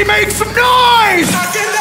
Everybody make some noise!